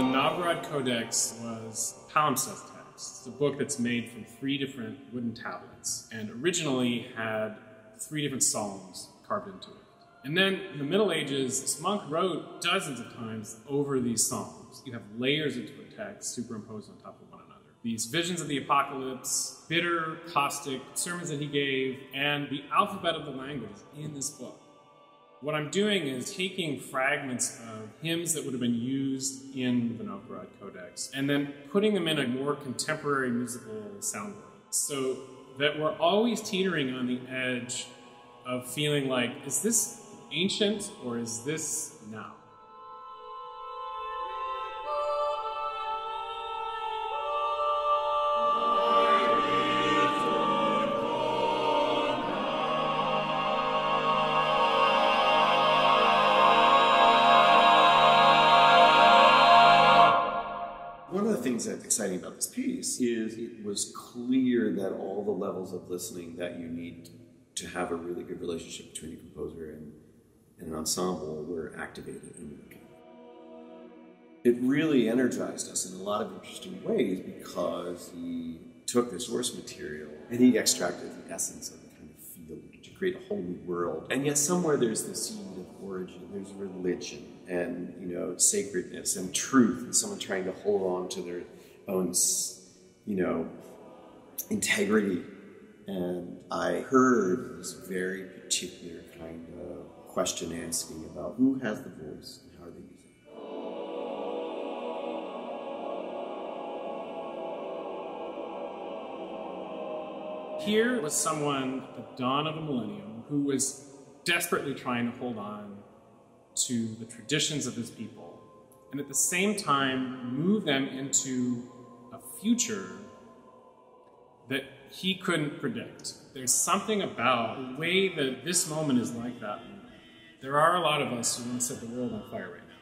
Novgorod Codex was palimpsest text. It's a book that's made from three different wooden tablets and originally had three different psalms carved into it. And then in the Middle Ages, this monk wrote dozens of times over these psalms. You have layers of text superimposed on top of one another. These visions of the apocalypse, bitter, caustic sermons that he gave, and the alphabet of the language in this book. What I'm doing is taking fragments of hymns that would have been used in the Novgorod Codex and then putting them in a more contemporary musical sound world. So that we're always teetering on the edge of feeling like, is this ancient or is this now? Things that's exciting about this piece is it was clear that all the levels of listening that you need to have a really good relationship between a composer and, and an ensemble were activated in the It really energized us in a lot of interesting ways because he took the source material and he extracted the essence of the kind of feeling to create a whole new world. And yet somewhere there's this origin, there's religion, and you know sacredness and truth and someone trying to hold on to their own you know integrity. And i heard this very particular kind of question asking about who has the voice and how are they using it. Here was someone at the dawn of a millennium who was desperately trying to hold on to the traditions of his people, and at the same time move them into a future that he couldn't predict. There's something about the way that this moment is like that. There are a lot of us who want to set the world on fire right now.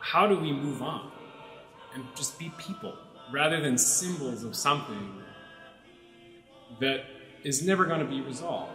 How do we move on and just be people rather than symbols of something that is never going to be resolved?